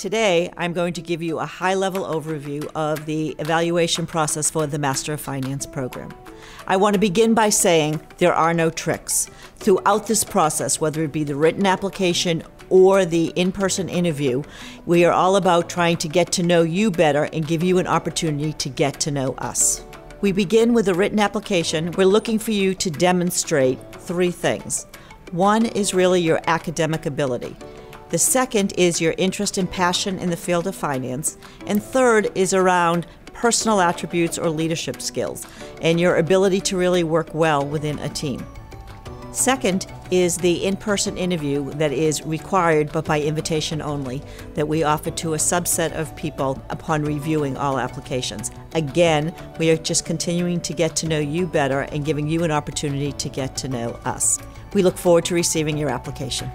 Today, I'm going to give you a high level overview of the evaluation process for the Master of Finance program. I want to begin by saying there are no tricks. Throughout this process, whether it be the written application or the in person interview, we are all about trying to get to know you better and give you an opportunity to get to know us. We begin with a written application. We're looking for you to demonstrate three things. One is really your academic ability. The second is your interest and passion in the field of finance. And third is around personal attributes or leadership skills and your ability to really work well within a team. Second is the in person interview that is required but by invitation only, that we offer to a subset of people upon reviewing all applications. Again, we are just continuing to get to know you better and giving you an opportunity to get to know us. We look forward to receiving your application.